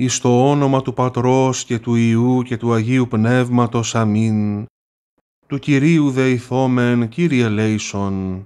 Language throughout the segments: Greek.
εις το όνομα του Πατρός και του Ιού και του Αγίου Πνεύματος. Αμήν. Του Κυρίου δεηθόμεν, Κύριε Λέισον,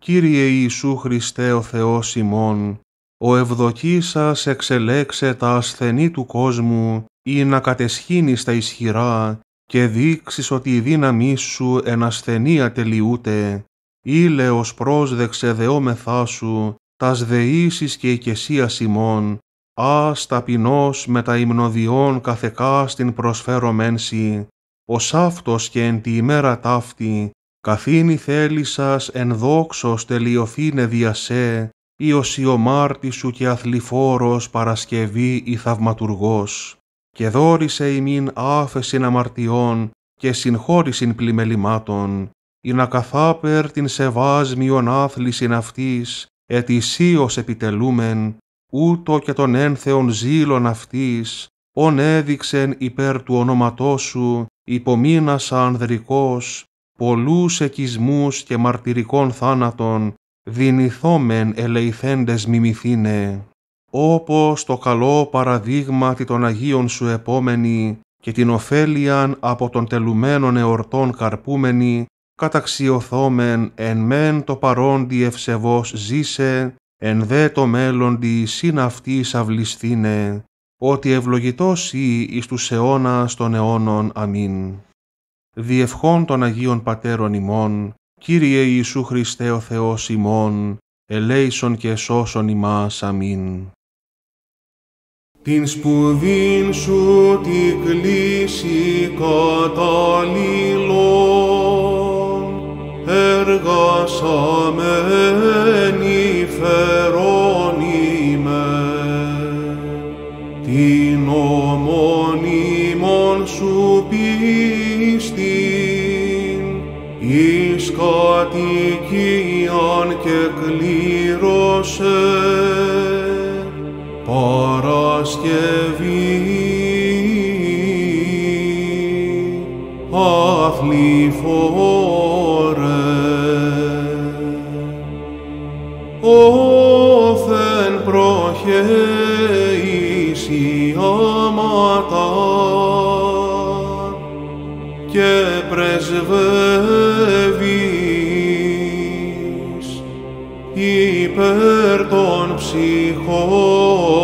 Κύριε Ιησού Χριστέ ο Θεός ημών, ο ευδοκής σας εξελέξε τα ασθενή του κόσμου ή να κατεσχύνει τα ισχυρά και δείξεις ότι η δύναμή σου εν ασθενεία τελειούται, ήλαιος πρόσδεξε δεόμεθά σου, τας δεήσεις και οικεσίας ημών, ας ταπεινός με τα υμνοδιών καθεκά στην προσφέρωμένση, ως αυτός και εν τη ημέρα ταύτη, καθήνη θέλησας εν δόξος τελειωθήνε διασέ, ή ο σου και αθληφόρος Παρασκευή ή θαυματουργός, και δόρισε ημίν άφεσιν αμαρτιών και συγχώρησιν πλημελημάτων, ή να καθάπερ την σεβάσμιον άθλησιν αυτής, ετησίως επιτελούμεν, ούτω και τον ένθεον ζήλων αυτής, ον έδειξεν υπέρ του ονόματός σου, υπομείνασα ανδρικός, πολλούς εκισμούς και μαρτυρικών θάνατον, δυνηθόμεν ελεηθέντες μιμηθήνε, όπως το καλό παραδείγματι των Αγίων σου επόμενη και την ωφέλιαν από των τελουμένων εορτών καρπούμενη, καταξιωθόμεν εν μεν το παρόντι ευσεβώς ζήσε, εν δε το μέλλοντι συν αυτής αυλισθήνε, ότι ευλογητός ή εις τους αιώνας των αιώνων. Αμήν. Διευχών των Αγίων Πατέρων ημών, Κύριε Ιησού Χριστέ ο Θεός ημών, ελέησον και σώσον ημάς. Αμήν. Την σπουδήν σου τη κλίση καταλήλων, εργασαμένη φερόνιμε, την ομονίμων σου πίστην, εις κατοικίαν και κλήρωσε, Παρασκευή. Αθληφόρες όθεν προχέης η άματα και πρεσβεύεις υπέρ των ψυχών